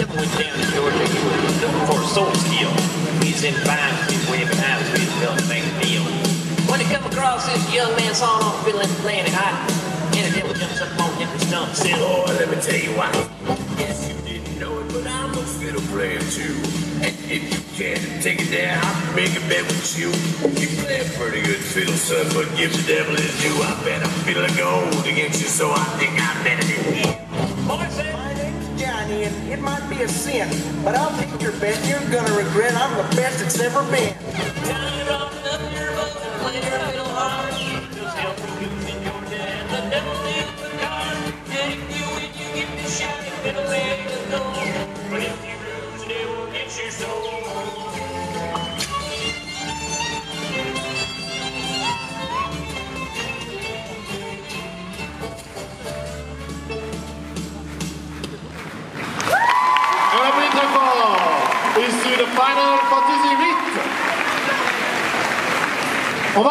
Devil went down to Georgia. He was looking for a soul skill. He's in fine. Way behind. So he's building to make a deal. When he come across this young man sawing off fiddle and playing it hot, and the devil jumps up on him and stumps said, Oh, let me tell you why. Guess you didn't know it, but I'm a fiddle player too. And if you can take it down, I'll make a bet with you. You play a pretty good fiddle, son, but give the devil his due. I bet I'm fiddling gold And it might be a sin, but I'll take your bet. You're gonna regret. I'm the best it's ever been. Rocked up your boat and played your fiddle Issu de final Dizzy Ritt. On va